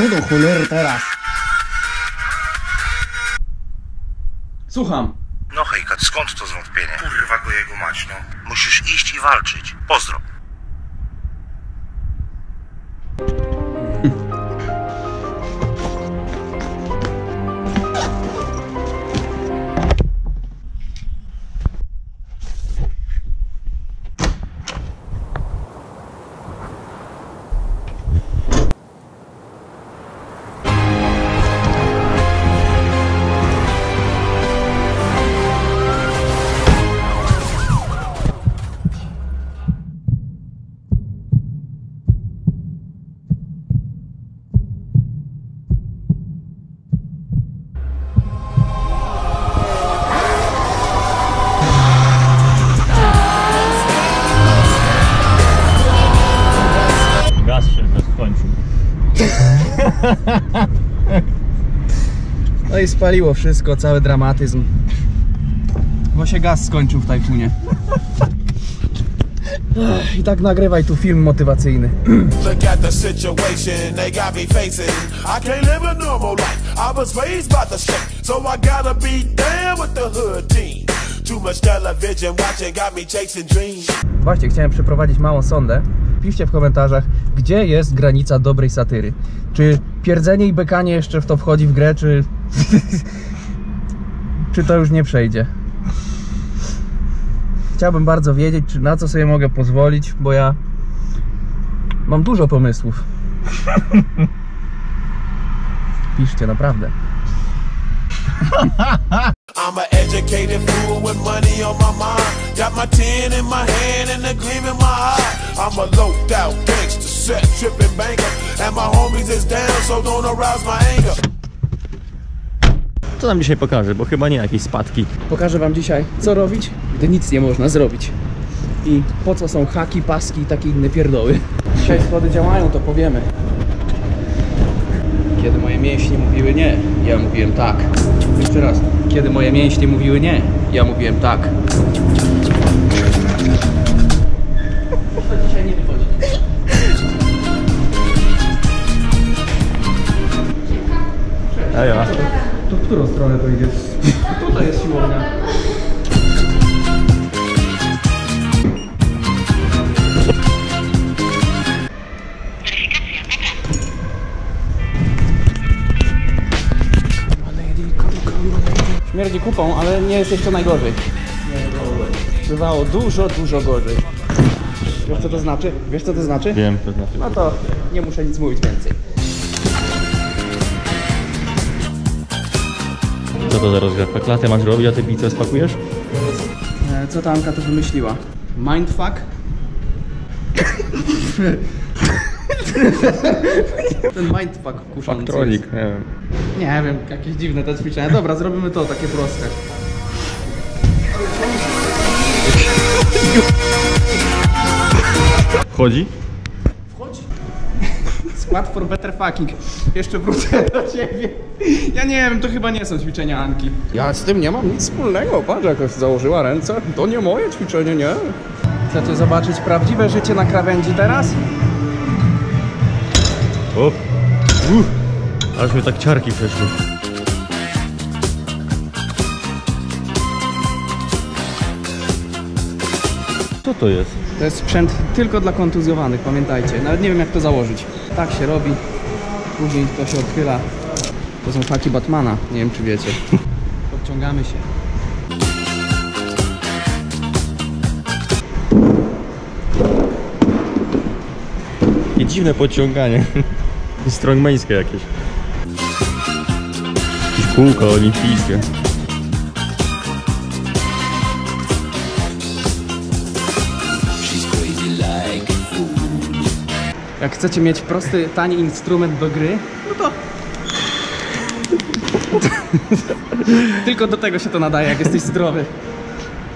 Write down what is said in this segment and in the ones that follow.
Co do cholery teraz? Słucham. No hejkat, skąd to zwątpienie? Kurwa go jego mać, no. Musisz iść i walczyć. Pozdro. No i spaliło wszystko, cały dramatyzm. Bo się gaz skończył w tajfunie. I tak nagrywaj tu film motywacyjny. Look at the situation they got me facing. I can't live a normal life. I was raised by the street, so I gotta be down with the hood team. Too much television watching got me chasing dreams. Właśnie, chciałem przeprowadzić małą sondę. Piszcie w komentarzach, gdzie jest granica dobrej satyry. Czy pierdzenie i bekanie jeszcze w to wchodzi w grę, czy... czy to już nie przejdzie? Chciałbym bardzo wiedzieć, czy na co sobie mogę pozwolić, bo ja mam dużo pomysłów. Piszcie, naprawdę. I'm an educated fool with money on my mind. Got my in my hand and a gleam in my eye. I'm a out gangster, set tripping banker. And my homies is down, so don't arouse my anger. Co nam dzisiaj pokaże, bo chyba nie jakieś spadki. Pokażę Wam dzisiaj, co robić, gdy nic nie można zrobić. I po co są haki, paski i takie inne pierdoły. Dzisiaj schody działają, to powiemy. Kiedy moje mięśnie mówiły nie, ja mówiłem tak. Jeszcze raz. Kiedy moje mięśnie mówiły nie, ja mówiłem tak. To dzisiaj nie wychodzi. W którą stronę to idzie? Tutaj jest siłownia. Śmierdzi kupą, ale nie jest jeszcze najgorzej. Bywało dużo, dużo gorzej. Wiesz co to znaczy? Wiesz co to znaczy? Wiem, to znaczy. No to nie muszę nic mówić więcej. Co to za rozgrzewka? Klatę masz robić, a ty pizzę spakujesz? E, Co ta Anka tu wymyśliła? Mindfuck? Ten mindfuck kuszący. Faktronik, nie wiem. Nie wiem, jakieś dziwne te ćwiczenia. Dobra, zrobimy to, takie proste. Wchodzi? Squat for better fucking. Jeszcze wrócę do ciebie. Ja nie wiem, to chyba nie są ćwiczenia Anki. Ja z tym nie mam nic wspólnego. Patrz, jak założyła ręce. To nie moje ćwiczenie, nie? Chcecie zobaczyć prawdziwe życie na krawędzi teraz? O! Uff! Aż mi tak ciarki przeszły. Co to jest? To jest sprzęt tylko dla kontuzjowanych, pamiętajcie. Nawet nie wiem jak to założyć. Tak się robi, później to się odchyla. To są haki Batmana, nie wiem czy wiecie. Podciągamy się. I dziwne podciąganie. Strongmańskie jakieś. Jakieś kółko olimpijskie. Jak chcecie mieć prosty, tani instrument do gry, no to... Tylko do tego się to nadaje, jak jesteś zdrowy.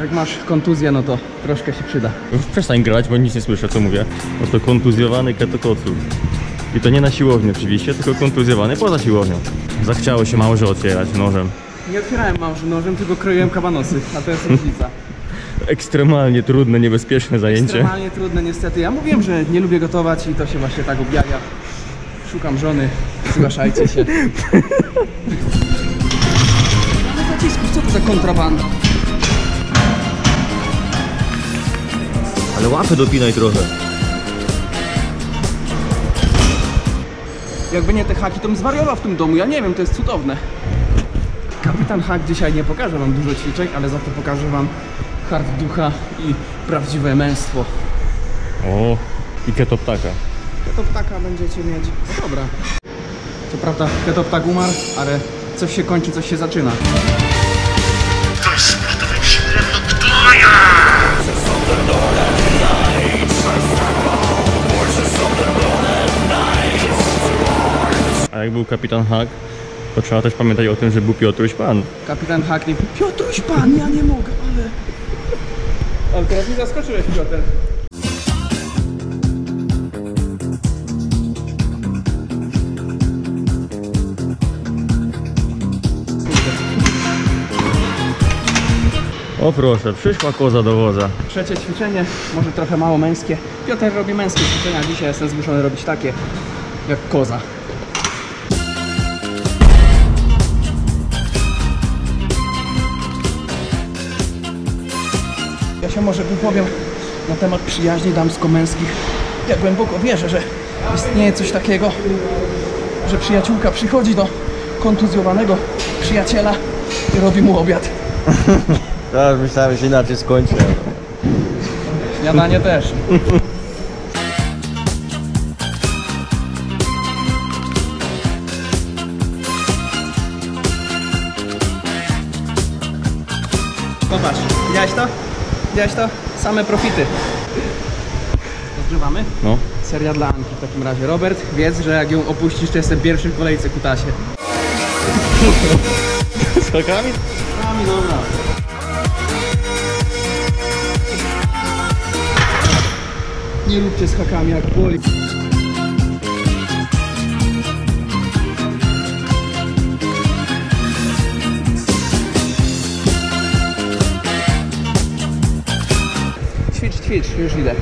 Jak masz kontuzję, no to troszkę się przyda. Przestań grać, bo nic nie słyszę, co mówię. Oto kontuzjowany ketokocu. I to nie na siłowni oczywiście, tylko kontuzjowany poza siłownią. Zachciało się małże otwierać nożem. Nie otwierałem małży nożem, tylko kroiłem kabanosy, a to jest różnica. Ekstremalnie trudne, niebezpieczne zajęcie. Ekstremalnie trudne niestety. Ja mówiłem, że nie lubię gotować i to się właśnie tak objawia. Szukam żony, Zgłaszajcie się. Ale zacisków, co to za kontrabanda? Ale łapy dopinaj trochę. Jakby nie te haki, to bym zwariował w tym domu. Ja nie wiem, to jest cudowne. Kapitan Hak dzisiaj nie pokaże wam dużo ćwiczeń, ale za to pokaże wam hard ducha i prawdziwe męstwo. O, i keto ptaka. Ketoptaka będziecie mieć. No dobra. Co prawda ketoptak umarł, ale coś się kończy, coś się zaczyna. To jest! A jak był kapitan Hak, to trzeba też pamiętać o tym, że był Piotruś Pan. Kapitan Hak nie... Piotruś Pan, ja nie mogę, ale... Ale teraz mnie zaskoczyłeś, Piotr. O proszę, przyszła koza do woza. Trzecie ćwiczenie, może trochę mało męskie. Piotr robi męskie ćwiczenia, dzisiaj jestem zmuszony robić takie, jak koza. Ja się może wypowiem na temat przyjaźni damsko-męskich. Ja głęboko wierzę, że istnieje coś takiego, że przyjaciółka przychodzi do kontuzjowanego przyjaciela i robi mu obiad. Tak, myślałem, że inaczej skończę. Śniadanie też. Popatrz, widziałeś to? Widziałeś to? Same profity. Rozgrzewamy? No. Seria dla Anki w takim razie. Robert, wiedz, że jak ją opuścisz, to jestem pierwszy w kolejce kutasie. Z hakami? Sami, dobra. Nie róbcie z hakami jak boli. Ćwicz, już idę.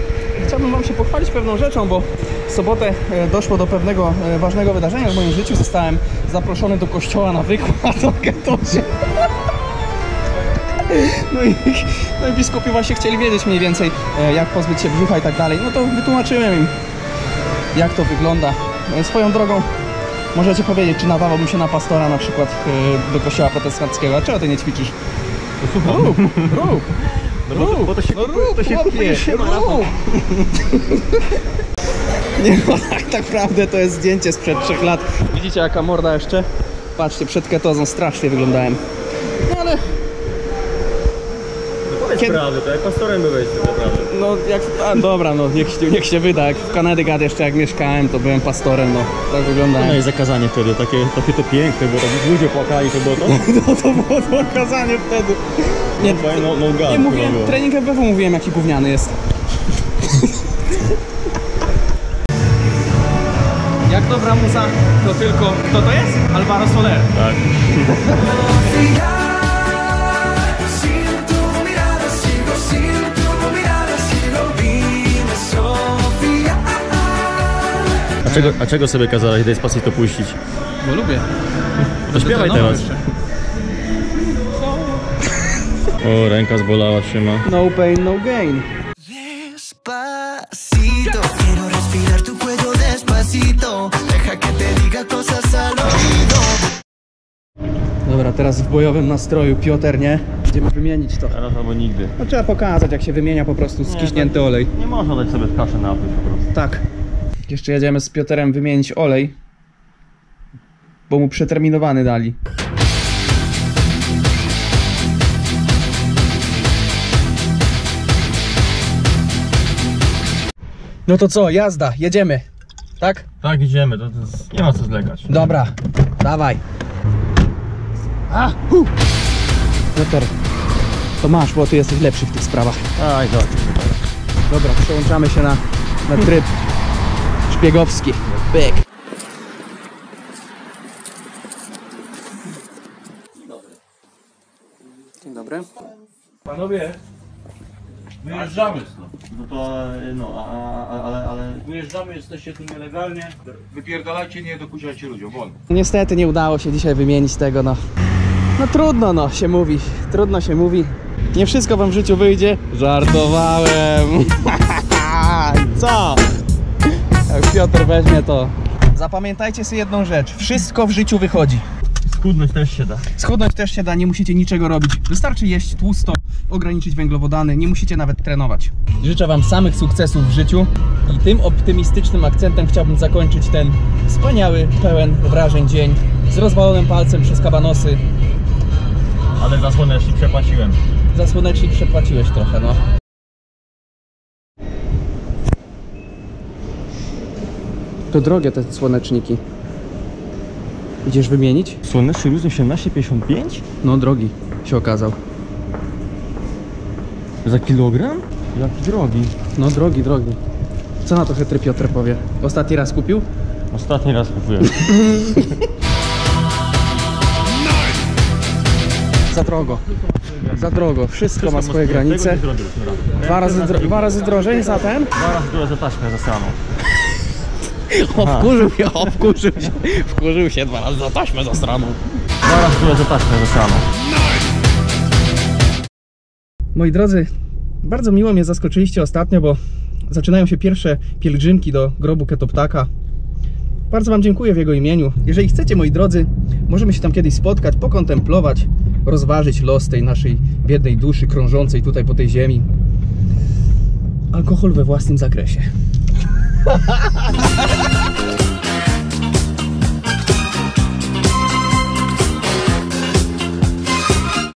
Chciałbym Wam się pochwalić pewną rzeczą, bo w sobotę e, doszło do pewnego e, ważnego wydarzenia w moim życiu. Zostałem zaproszony do kościoła na wykład o ketozie. No i, no i biskupi właśnie chcieli wiedzieć mniej więcej, e, jak pozbyć się brzucha i tak dalej. No to wytłumaczyłem im, jak to wygląda. Swoją drogą możecie powiedzieć, czy nadawałbym się na pastora na przykład do kościoła protestanckiego. A czego ty nie ćwiczysz? Rób, rób. No bo to, bo to się, No kupuje- rób, to się kupuje się rób. Nie no, tak naprawdę to jest zdjęcie sprzed trzech lat. Widzicie jaka morda jeszcze? Patrzcie, przed ketozą strasznie wyglądałem. No ale Powiedz Kiedy- prawdę, to jak pastorem byłeś, to naprawdę. No jak, a dobra, no niech, się- niech się wyda. Jak w Kanadygat jeszcze jak mieszkałem, to byłem pastorem, no tak No wyglądałem. i zakazanie wtedy, takie, takie to piękne, bo tak ludzie płakali, to było to? No to było to okazanie wtedy. Nie, No, no, no nie mówiłem, trening MPW mówiłem jaki gówniany jest. Jak dobra muza, to tylko, kto to jest? Alvaro Soler. Tak. A czego, a czego sobie kazałeś Despacito puścić? Bo lubię. To śpiewaj teraz. jeszcze. O, ręka zbolała, trzyma. No pain, no gain. Despacito, quiero respirar tu cuello despacito. Deja que te diga cosas al oído. Dobra, teraz w bojowym nastroju Piotr, nie? Będziemy wymienić to. Teraz albo nigdy. No trzeba pokazać jak się wymienia po prostu skiśnięty olej. Nie można dać sobie kaszę na po prostu. Tak. Jeszcze jedziemy z Piotrem wymienić olej. Bo mu przeterminowany dali. No to co, jazda, jedziemy. Tak? Tak, idziemy, to, to jest, nie ma co zlegać. Dobra, dawaj. A, hu. Piotr, to masz, bo ty jesteś lepszy w tych sprawach. Aj, zobacz. Dobra, przełączamy się na, na tryb szpiegowski. Byk. Dzień dobry. Panowie, Wyjeżdżamy stąd. No to, no, a, a, ale, ale... Wyjeżdżamy, jesteście tu nielegalnie. Wypierdalajcie, nie dokuczajcie ludziom, wolno. Niestety nie udało się dzisiaj wymienić tego, no. No trudno, no, się mówi. Trudno się mówi. Nie wszystko wam w życiu wyjdzie. Żartowałem. Co? Jak Piotr weźmie to. Zapamiętajcie sobie jedną rzecz. Wszystko w życiu wychodzi. Schudnąć też się da. Schudnąć też się da, nie musicie niczego robić. Wystarczy jeść tłusto, ograniczyć węglowodany, nie musicie nawet trenować. Życzę Wam samych sukcesów w życiu i tym optymistycznym akcentem chciałbym zakończyć ten wspaniały, pełen wrażeń dzień z rozwalonym palcem przez kabanosy. Ale za słonecznik przepłaciłem. Za słonecznik przepłaciłeś trochę, no. To drogie te słoneczniki. Idziesz wymienić? Słoneczny luz 18,55? No drogi się okazał. Za kilogram? Jaki drogi. No drogi, drogi. Co na to chytry Piotr powie? Ostatni raz kupił? Ostatni raz kupiłem. Za drogo. Za drogo. Wszystko ma swoje granice. razie. Dwa razy, dro- dwa razy drożej za ten? Dwa razy była za taśmę zastraną. O, wkurzył się, o, wkurzył się. Wkurzył się dwa razy za taśmę za straną. Dwa razy za taśmę zastraną. Moi drodzy, bardzo miło mnie zaskoczyliście ostatnio, bo zaczynają się pierwsze pielgrzymki do grobu Ketoptaka. Bardzo Wam dziękuję w jego imieniu. Jeżeli chcecie, moi drodzy, możemy się tam kiedyś spotkać, pokontemplować, rozważyć los tej naszej biednej duszy krążącej tutaj po tej ziemi. Alkohol we własnym zakresie. 哈哈哈哈哈哈。